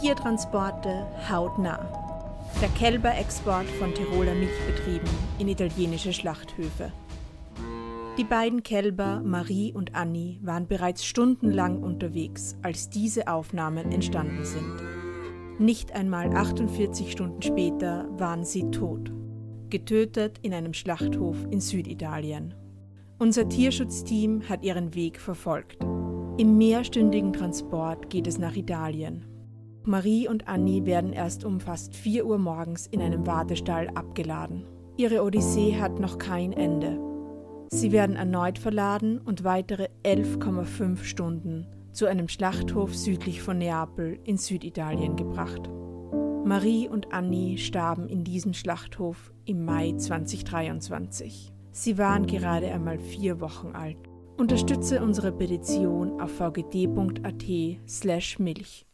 Tiertransporte hautnah. Der Kälberexport von Tiroler Milchbetrieben in italienische Schlachthöfe. Die beiden Kälber, Marie und Annie, waren bereits stundenlang unterwegs, als diese Aufnahmen entstanden sind. Nicht einmal 48 Stunden später waren sie tot, getötet in einem Schlachthof in Süditalien. Unser Tierschutzteam hat ihren Weg verfolgt. Im mehrstündigen Transport geht es nach Italien. Marie und Annie werden erst um fast 4 Uhr morgens in einem Wartestall abgeladen. Ihre Odyssee hat noch kein Ende. Sie werden erneut verladen und weitere 11,5 Stunden zu einem Schlachthof südlich von Neapel in Süditalien gebracht. Marie und Annie starben in diesem Schlachthof im Mai 2023. Sie waren gerade einmal vier Wochen alt. Unterstütze unsere Petition auf vgd.at/milch.